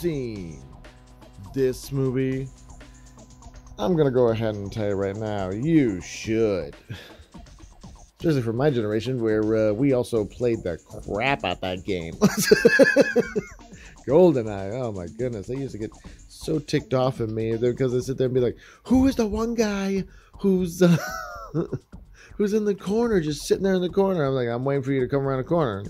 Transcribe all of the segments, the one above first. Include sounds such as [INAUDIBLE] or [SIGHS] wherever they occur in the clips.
seen this movie? I'm gonna go ahead and tell you right now, you should. Especially for my generation, where uh, we also played the crap out that game. [LAUGHS] GoldenEye, oh my goodness, they used to get so ticked off at me because they sit there and be like, "Who is the one guy who's uh, [LAUGHS] who's in the corner, just sitting there in the corner?" I'm like, "I'm waiting for you to come around the corner."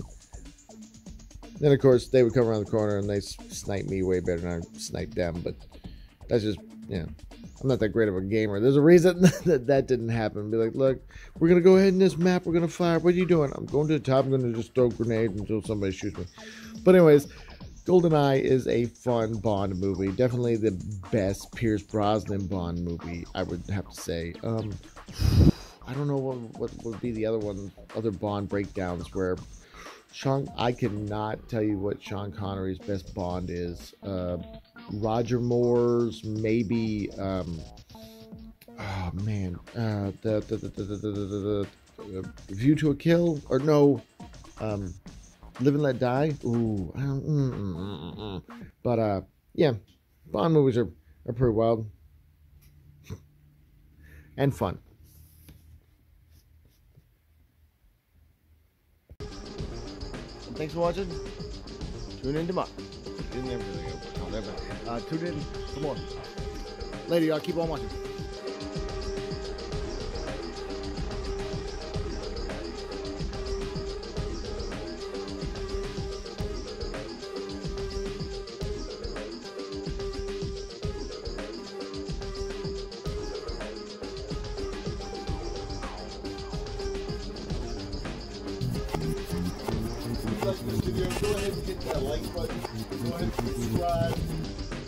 Then of course they would come around the corner and they snipe me way better than I snipe them, but that's just know, I'm not that great of a gamer. There's a reason [LAUGHS] that that didn't happen. Be like, look, we're gonna go ahead in this map. We're gonna fire. What are you doing? I'm going to the top. I'm gonna just throw grenades until somebody shoots me. But anyways, GoldenEye is a fun Bond movie. Definitely the best Pierce Brosnan Bond movie, I would have to say. Um, [SIGHS] I don't know what, what would be the other one, other Bond breakdowns where Sean, I cannot tell you what Sean Connery's best Bond is. Uh, Roger Moore's, maybe. Um, oh man, uh, the, the, the, the, the, the, the, the View to a Kill, or no, um, Live and Let Die. Ooh, mm, mm, mm, but uh, yeah, Bond movies are are pretty wild [LAUGHS] and fun. Thanks for watching. Tune in tomorrow. Tune in, uh, tune in for more. Later, y'all. Keep on watching. Like this video, go ahead and hit that like button. Go ahead and subscribe.